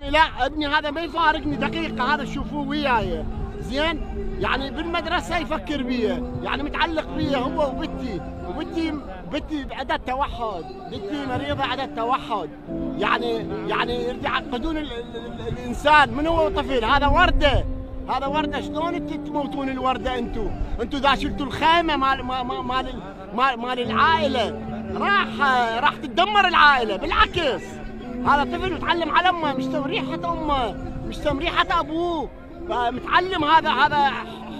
يعني لا ابني هذا ما يفارقني دقيقة هذا شوفوه وياي. زين؟ يعني بالمدرسة يفكر بي يعني متعلق بي هو وبنتي. وبنتي بنتي عندها توحد بنتي مريضة عندها توحد يعني يعني يعقدون ال- ال- ال- الإنسان. من هو طفل؟ هذا وردة. هذا وردة. شلون تموتون الوردة أنتم أنتم اذا شلتوا الخيمة مال مال مال, مال العائلة. راح راح تدمر العائلة. بالعكس. هذا طفل متعلم على امه مشتم ريحة أمه مشتم ريحة أبوه. متعلم هذا هذا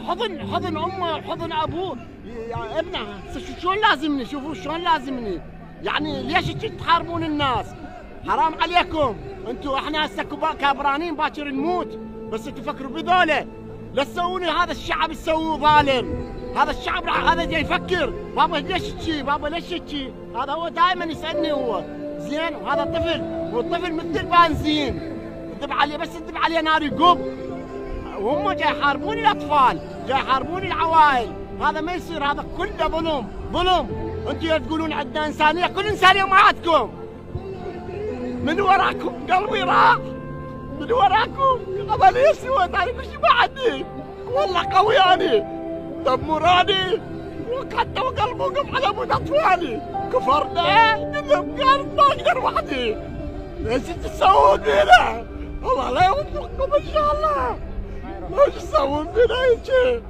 حضن حضن أمه حضن أبوه. يا ابنه شلون لازمني؟ شوفوا شلون لازمني. يعني ليش تحاربون الناس؟ حرام عليكم. أنتم إحنا هسه كابرانين باكر نموت. بس تفكروا بذولا لا تسوون هذا الشعب تسووه ظالم. هذا الشعب هذا جاي يفكر. بابا ليش تشي بابا ليش تشي هذا هو دائما يسألني هو. زين وهذا طفل. والطفل مثل البنزين تذب عليه بس تذب عليه نار يقب. وهم جاي يحاربون الأطفال جاي يحاربون العوائل. هذا ما يصير هذا كله ظلم ظلم. أنتم تقولون عندنا إنسانية كل إنسانية ما عندكم. من وراكم؟ قلبي راح. من وراكم؟ هذا ليش سويت أنا كل شيء ما عندي والله قوي أنا دمراني وقعدت وقلبي وقف على مود أطفالي. كفرنا. قلب ما أقدر وحدي. ليش تسوون فينا؟ الله لا يوفقكم إن شاء الله ليش تسوون فينا هيك؟